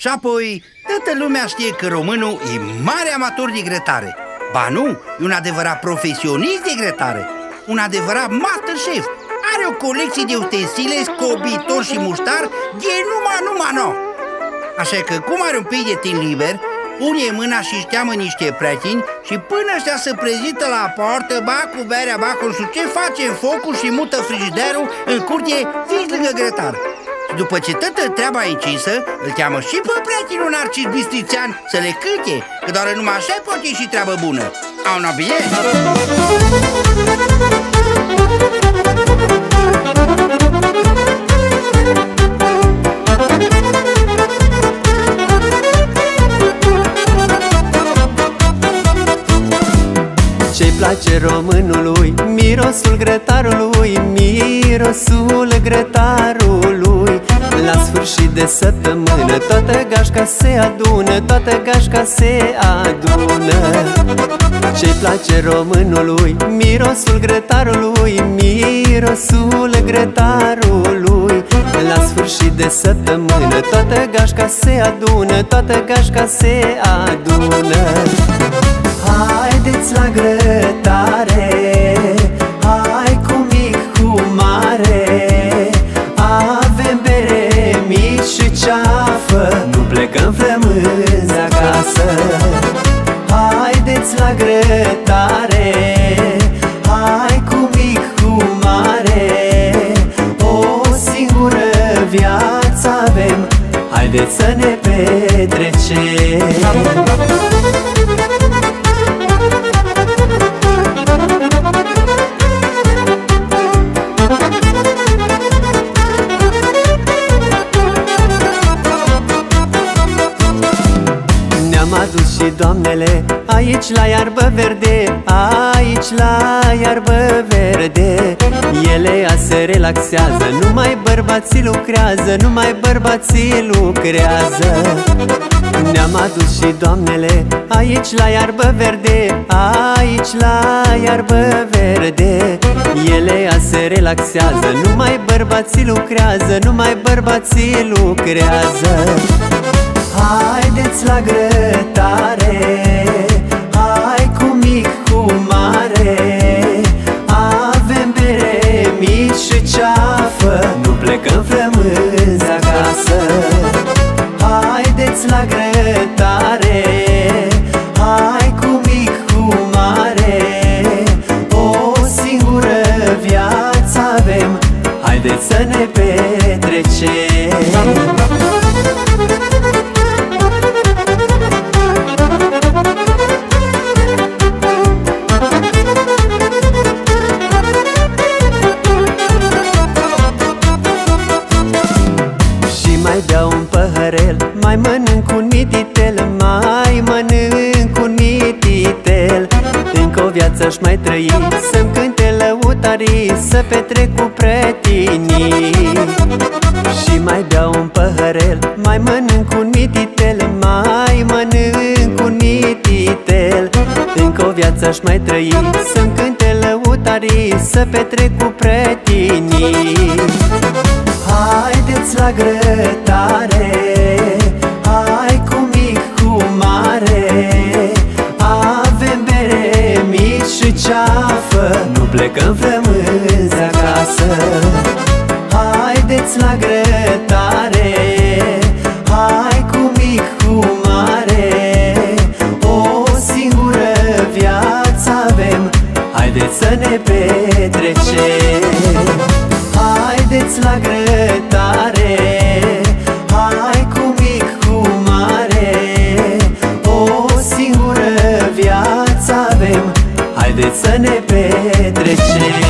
Și apoi, toată lumea știe că românul e mare amator de grătare. Ba nu, e un adevărat profesionist de grătare. Un adevărat master chef. Are o colecție de utensile, scobitor și muștar De numai, numai nu Așa că cum are un pic de timp liber Pune mâna și șteamă niște prețini Și până ăștia se prezintă la poartă Ba cu berea, ba cu ce face în focul și mută frigiderul În curte fix lângă grătar. și după ce toată treaba e închisă, îl cheamă și pe prietenul Narcis Bistrițean să le câte, că doar numai așa poate și treabă bună. Au na bine? Ce-i place românului, mirosul grătarului, mirosul grătarului La sfârșit de săptămână, toată gașca se adună, toată gașca se adună. Ce-i place românului, mirosul grătarului, mirosul grătarului. La sfârșit de săptămână, toată gașca se adună, toată gașca se adună. Haideți la grătare plecăm flămânzi acasă. Haideți la grătare Hai cu mic, și doamnele Aici la iarbă verde, aici la iarbă verde. Ele a se relaxează, numai bărbații lucrează Numai bărbații lucrează. Ne-am adus și doamnele Aici la iarbă verde, aici la iarbă verde. Ele a se relaxează, numai bărbații lucrează Numai bărbații lucrează Haideți la grătare. Hai cu mic, cu mare. Avem bere mici și ceafă Nu plecăm flămânzi acasă. Haideți la grătare. Hai cu mic, cu mare. O singură viață avem. Haideți să ne petrecem Încă o viață-aș mai trăi. Să-mi cânte lăutarii Să petrec cu pretinii Și mai beau un păhărel Mai mănânc un mititel Mai mănânc un mititel. Încă o viață aș mai trăi. Să-mi cânte lăutarii Să petrec cu pretinii Haideți la grătare plecăm flămânzi acasă. Haideți la grătare Hai cu mic, cu mare. O singură viață avem Haideți să ne petrecem. Haideți la grătare Hai cu mic, cu mare. O singură viață avem Haideți să ne petrecem